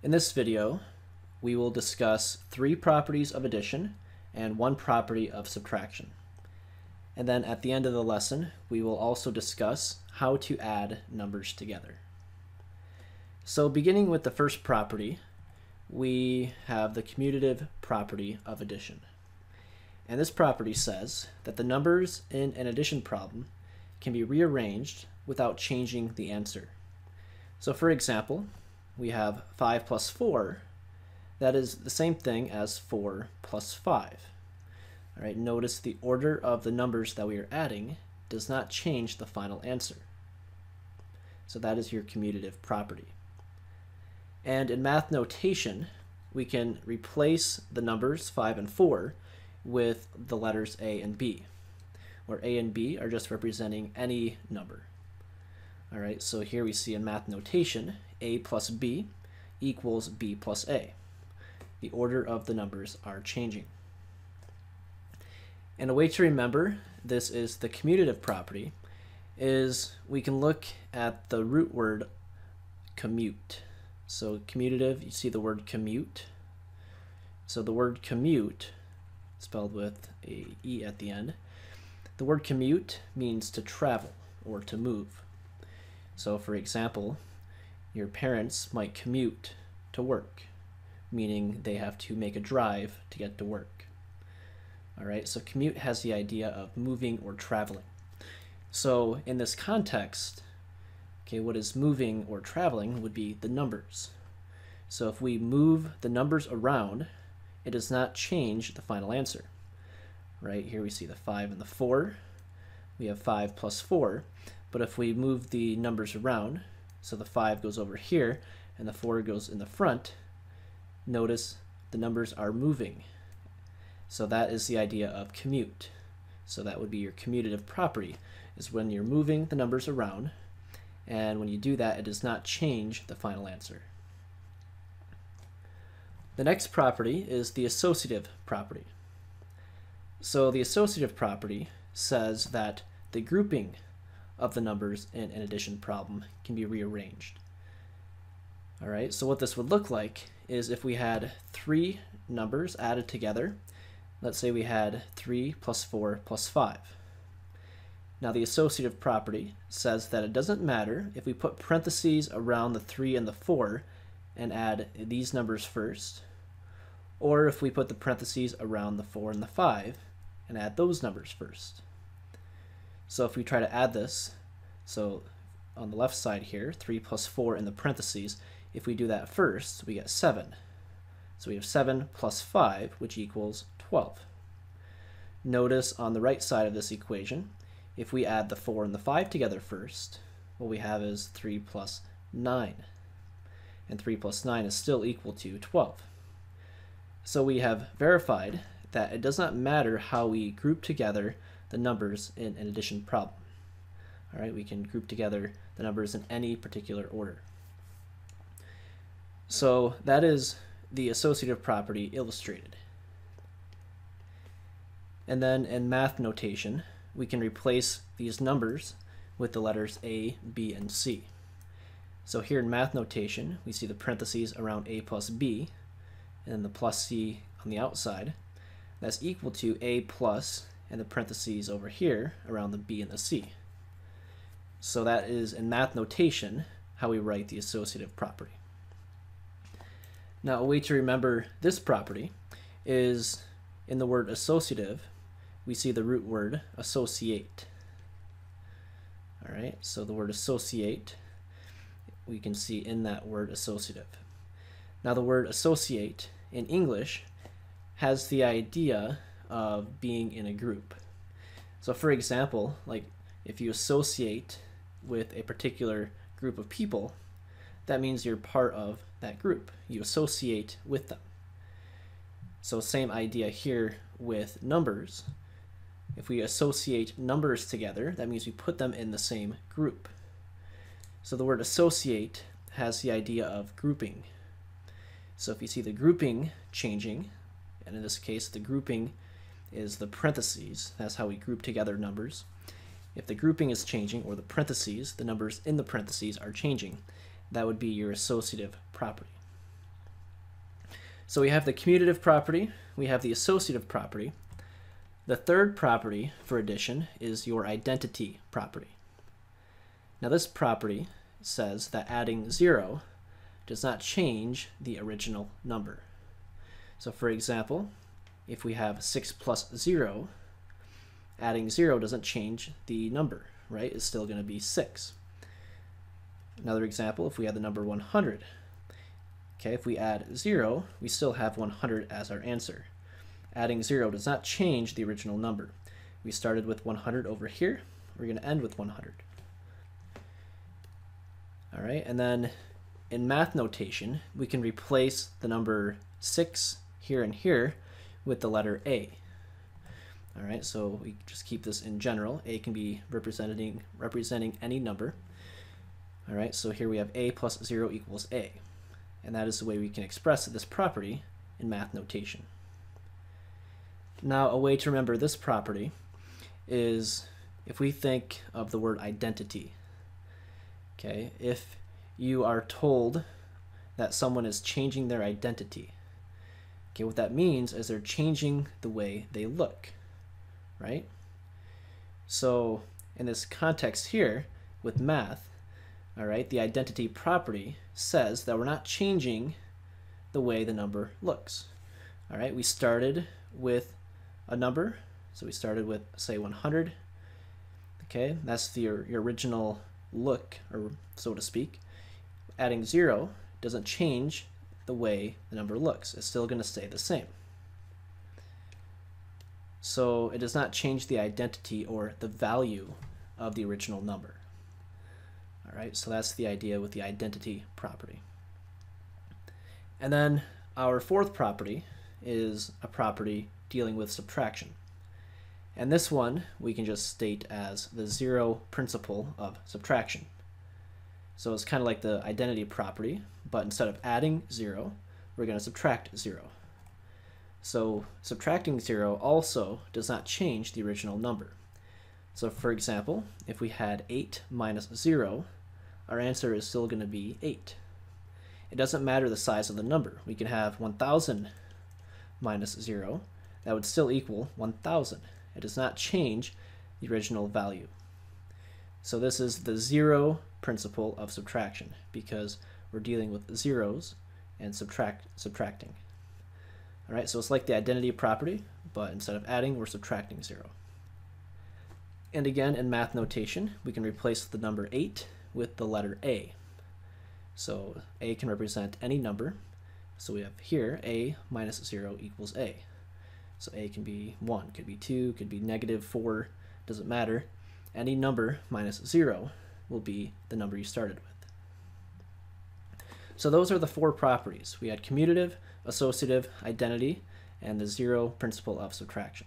In this video, we will discuss three properties of addition and one property of subtraction. And then at the end of the lesson, we will also discuss how to add numbers together. So beginning with the first property, we have the commutative property of addition. And this property says that the numbers in an addition problem can be rearranged without changing the answer. So for example, we have 5 plus 4. That is the same thing as 4 plus 5. All right, notice the order of the numbers that we are adding does not change the final answer. So that is your commutative property. And in math notation, we can replace the numbers 5 and 4 with the letters A and B, where A and B are just representing any number. All right, so here we see in math notation, A plus B equals B plus A. The order of the numbers are changing. And a way to remember this is the commutative property is we can look at the root word commute. So commutative, you see the word commute. So the word commute, spelled with a E at the end, the word commute means to travel or to move. So for example, your parents might commute to work, meaning they have to make a drive to get to work. All right, so commute has the idea of moving or traveling. So in this context, okay, what is moving or traveling would be the numbers. So if we move the numbers around, it does not change the final answer. Right here we see the 5 and the 4. We have 5 plus 4. But if we move the numbers around, so the 5 goes over here and the 4 goes in the front, notice the numbers are moving. So that is the idea of commute. So that would be your commutative property, is when you're moving the numbers around, and when you do that, it does not change the final answer. The next property is the associative property. So the associative property says that the grouping of the numbers in an addition problem can be rearranged. All right, so what this would look like is if we had three numbers added together, let's say we had 3 plus 4 plus 5. Now the associative property says that it doesn't matter if we put parentheses around the 3 and the 4 and add these numbers first, or if we put the parentheses around the 4 and the 5 and add those numbers first. So if we try to add this, so on the left side here, 3 plus 4 in the parentheses, if we do that first, we get 7. So we have 7 plus 5, which equals 12. Notice on the right side of this equation, if we add the 4 and the 5 together first, what we have is 3 plus 9. And 3 plus 9 is still equal to 12. So we have verified that it does not matter how we group together the numbers in an addition problem. All right, we can group together the numbers in any particular order. So that is the associative property illustrated. And then in math notation, we can replace these numbers with the letters A, B, and C. So here in math notation, we see the parentheses around A plus B, and then the plus C on the outside. That's equal to A plus and the parentheses over here around the B and the C. So that is in math notation how we write the associative property. Now a way to remember this property is in the word associative, we see the root word associate. All right, so the word associate, we can see in that word associative. Now the word associate in English has the idea of being in a group. So for example, like if you associate with a particular group of people, that means you're part of that group. You associate with them. So same idea here with numbers. If we associate numbers together, that means we put them in the same group. So the word associate has the idea of grouping. So if you see the grouping changing, and in this case the grouping is the parentheses. That's how we group together numbers. If the grouping is changing, or the parentheses, the numbers in the parentheses are changing, that would be your associative property. So we have the commutative property, we have the associative property. The third property for addition is your identity property. Now this property says that adding 0 does not change the original number. So for example, if we have 6 plus 0, adding 0 doesn't change the number, right? It's still going to be 6. Another example, if we had the number 100, okay, if we add 0, we still have 100 as our answer. Adding 0 does not change the original number. We started with 100 over here. We're going to end with 100. All right, and then in math notation, we can replace the number 6 here and here with the letter A. All right, so we just keep this in general. A can be representing representing any number. All right, so here we have A plus 0 equals A. And that is the way we can express this property in math notation. Now, a way to remember this property is if we think of the word identity. Okay, if you are told that someone is changing their identity, okay, what that means is they're changing the way they look, right? So, in this context here, with math, all right, the identity property says that we're not changing the way the number looks. All right, we started with a number, so we started with, say, 100. Okay, that's the, your, original look, or so to speak. Adding 0 doesn't change the way the number looks. It's still going to stay the same. So it does not change the identity or the value of the original number. All right, so that's the idea with the identity property. And then our fourth property is a property dealing with subtraction. And this one we can just state as the zero principle of subtraction. So it's kind of like the identity property, but instead of adding zero, we're going to subtract zero. So subtracting zero also does not change the original number. So for example, if we had 8 minus 0, our answer is still going to be 8. It doesn't matter the size of the number. We can have 1,000 minus 0. That would still equal 1,000. It does not change the original value. So this is the zero principle of subtraction because we're dealing with zeros and subtract subtracting. All right, so it's like the identity property, but instead of adding, we're subtracting zero. And again, in math notation, we can replace the number 8 with the letter A. So A can represent any number. So we have here A minus 0 equals A. So A can be 1, could be 2, could be negative 4, doesn't matter. Any number minus 0 will be the number you started with. So those are the four properties. We had commutative, associative, identity, and the zero principle of subtraction.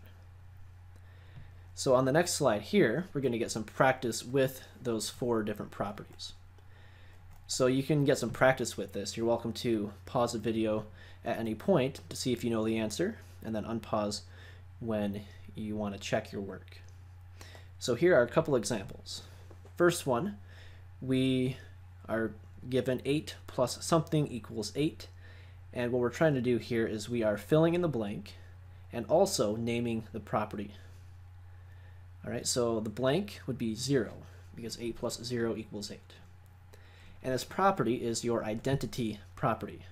So on the next slide here, we're going to get some practice with those four different properties. So you can get some practice with this. You're welcome to pause the video at any point to see if you know the answer, and then unpause when you want to check your work. So here are a couple examples. First one, we are given 8 plus something equals 8. And what we're trying to do here is we are filling in the blank and also naming the property. All right, so the blank would be 0 because 8 plus 0 equals 8. And this property is your identity property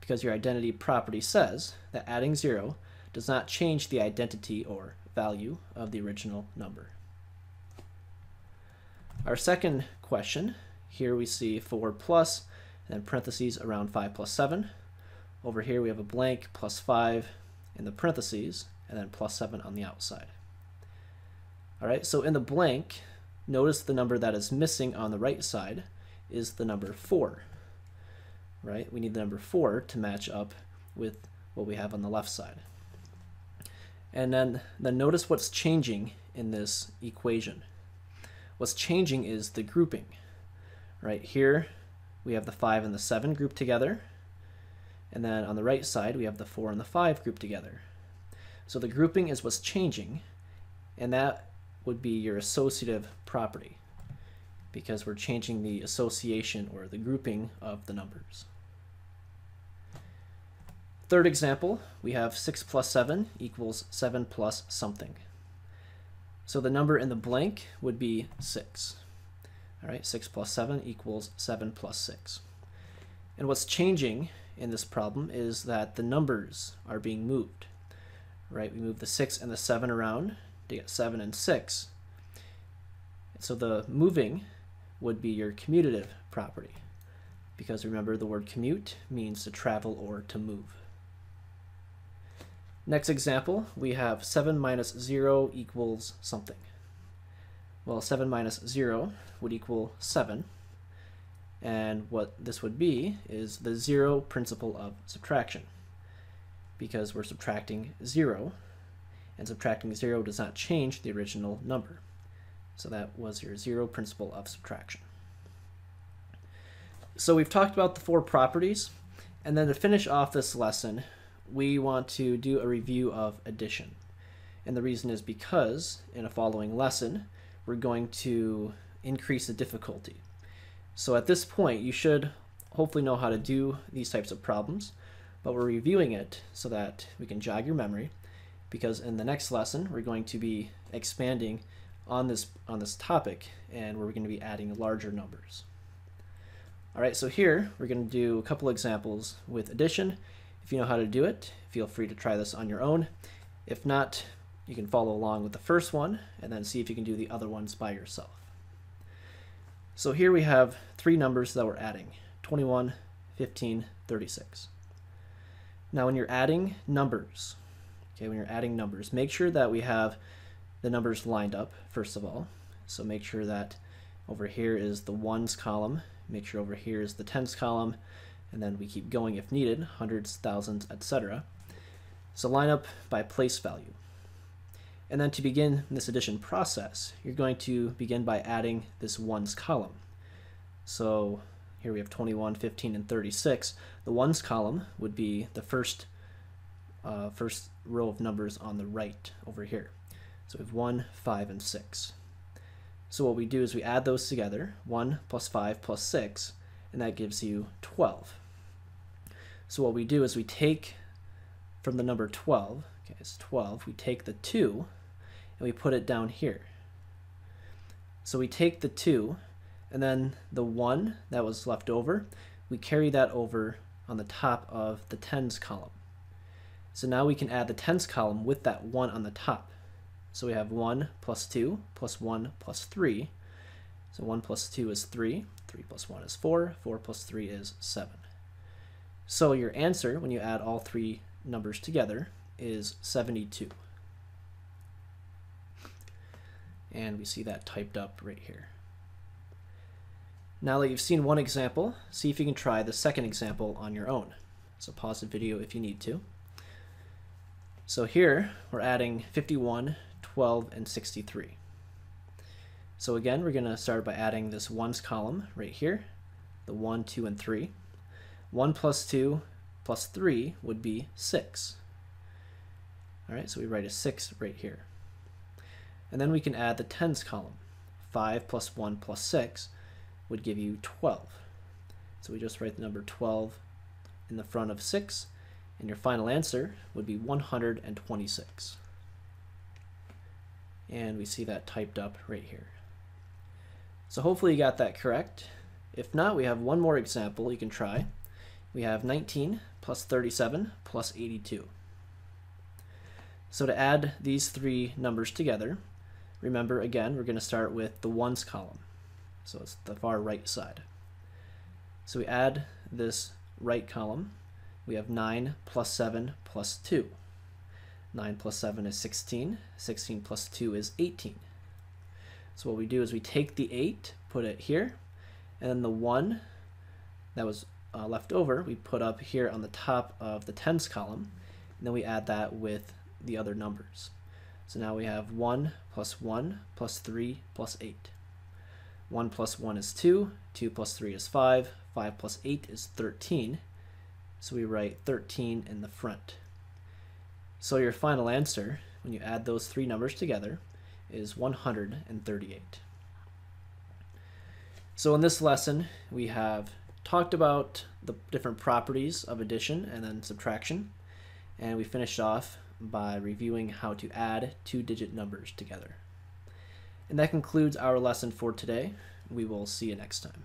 because your identity property says that adding 0 does not change the identity or value of the original number. Our second question, here we see 4 plus, and then parentheses around 5 plus 7. Over here we have a blank plus 5 in the parentheses, and then plus 7 on the outside. All right, so in the blank, notice the number that is missing on the right side is the number 4. Right? We need the number 4 to match up with what we have on the left side. And then, then notice what's changing in this equation. What's changing is the grouping. Right here, we have the 5 and the 7 grouped together. And then on the right side, we have the 4 and the 5 grouped together. So the grouping is what's changing, and that would be your associative property because we're changing the association or the grouping of the numbers. Third example, we have 6 plus 7 equals 7 plus something. So the number in the blank would be 6. All right, 6 plus 7 equals 7 plus 6. And what's changing in this problem is that the numbers are being moved. Right, we move the 6 and the 7 around to get 7 and 6. So the moving would be your commutative property because remember the word commute means to travel or to move. Next example, we have 7 minus 0 equals something. Well, 7 minus 0 would equal 7. And what this would be is the zero principle of subtraction. Because we're subtracting 0, and subtracting 0 does not change the original number. So that was your zero principle of subtraction. So we've talked about the four properties, and then to finish off this lesson, we want to do a review of addition. And the reason is because in a following lesson, we're going to increase the difficulty. So at this point, you should hopefully know how to do these types of problems, but we're reviewing it so that we can jog your memory, because in the next lesson, we're going to be expanding on this, on this topic, and we're going to be adding larger numbers. All right, so here we're going to do a couple examples with addition. If you know how to do it, feel free to try this on your own. If not, you can follow along with the first one and then see if you can do the other ones by yourself. So here we have three numbers that we're adding, 21, 15, 36. Now when you're adding numbers, okay, when you're adding numbers, make sure that we have the numbers lined up, first of all. So make sure that over here is the ones column Make sure over here is the tens column, and then we keep going if needed, hundreds, thousands, etc. So line up by place value. And then to begin this addition process, you're going to begin by adding this ones column. So here we have 21, 15, and 36. The ones column would be the first, uh, first row of numbers on the right over here. So we have 1, 5, and 6. So what we do is we add those together, 1 plus 5 plus 6, and that gives you 12. So what we do is we take from the number 12, okay, it's 12, we take the 2 and we put it down here. So we take the 2 and then the 1 that was left over, we carry that over on the top of the tens column. So now we can add the tens column with that 1 on the top. So we have 1 plus 2 plus 1 plus 3. So 1 plus 2 is 3, 3 plus 1 is 4, 4 plus 3 is 7. So your answer, when you add all three numbers together, is 72. And we see that typed up right here. Now that you've seen one example, see if you can try the second example on your own. So pause the video if you need to. So here, we're adding 51 12, and 63. So again, we're going to start by adding this ones column right here, the 1, 2, and 3. 1 plus 2 plus 3 would be 6. All right, so we write a 6 right here. And then we can add the tens column. 5 plus 1 plus 6 would give you 12. So we just write the number 12 in the front of 6, and your final answer would be 126 and we see that typed up right here. So hopefully you got that correct. If not, we have one more example you can try. We have 19 plus 37 plus 82. So to add these three numbers together, remember again, we're going to start with the ones column. So it's the far right side. So we add this right column. We have 9 plus 7 plus 2. 9 plus 7 is 16. 16 plus 2 is 18. So what we do is we take the 8, put it here, and then the 1 that was uh, left over, we put up here on the top of the tens column, and then we add that with the other numbers. So now we have 1 plus 1 plus 3 plus 8. 1 plus 1 is 2, 2 plus 3 is 5, 5 plus 8 is 13. So we write 13 in the front. So your final answer, when you add those three numbers together, is 138. So in this lesson, we have talked about the different properties of addition and then subtraction, and we finished off by reviewing how to add two-digit numbers together. And that concludes our lesson for today. We will see you next time.